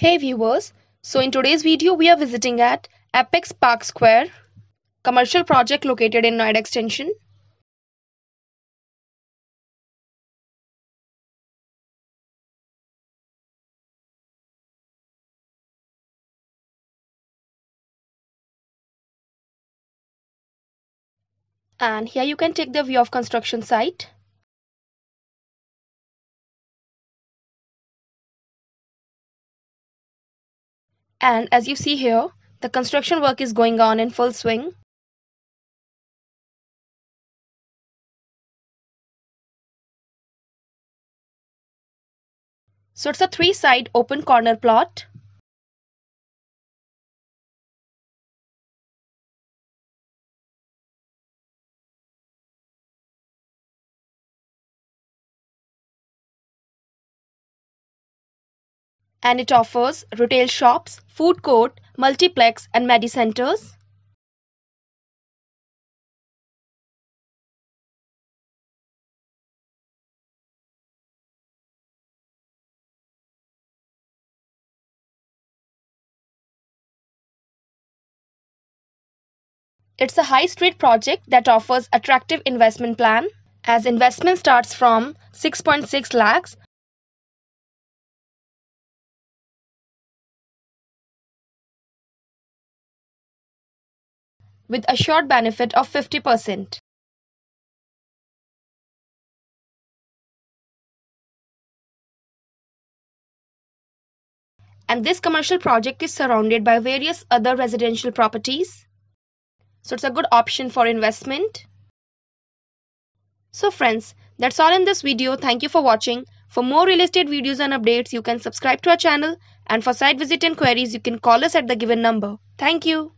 Hey viewers, so in today's video we are visiting at Apex Park Square, commercial project located in Noida Extension. And here you can take the view of construction site. And as you see here, the construction work is going on in full swing. So it's a three-side open corner plot. And it offers retail shops, food court, multiplex and medicenters. It's a high street project that offers attractive investment plan as investment starts from 6.6 lakhs with assured benefit of 50%. And this commercial project is surrounded by various other residential properties. So it's a good option for investment. So friends, that's all in this video. Thank you for watching. For more real estate videos and updates, you can subscribe to our channel. And for site visit and queries, you can call us at the given number. Thank you.